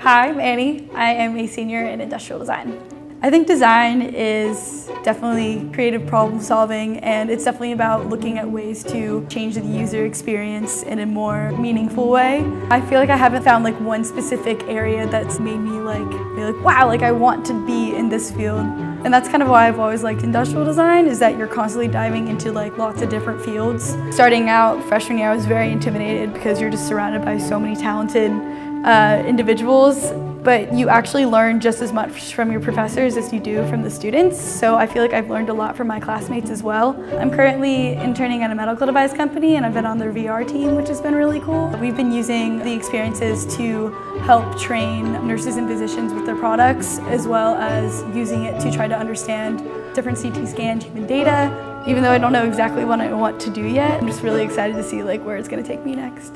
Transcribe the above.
Hi, I'm Annie. I am a senior in industrial design. I think design is definitely creative problem solving and it's definitely about looking at ways to change the user experience in a more meaningful way. I feel like I haven't found like one specific area that's made me like be like wow like I want to be in this field. And that's kind of why I've always liked industrial design is that you're constantly diving into like lots of different fields. Starting out freshman year I was very intimidated because you're just surrounded by so many talented uh, individuals but you actually learn just as much from your professors as you do from the students. So I feel like I've learned a lot from my classmates as well. I'm currently interning at a medical device company and I've been on their VR team, which has been really cool. We've been using the experiences to help train nurses and physicians with their products, as well as using it to try to understand different CT scans, human data. Even though I don't know exactly what I want to do yet, I'm just really excited to see like where it's going to take me next.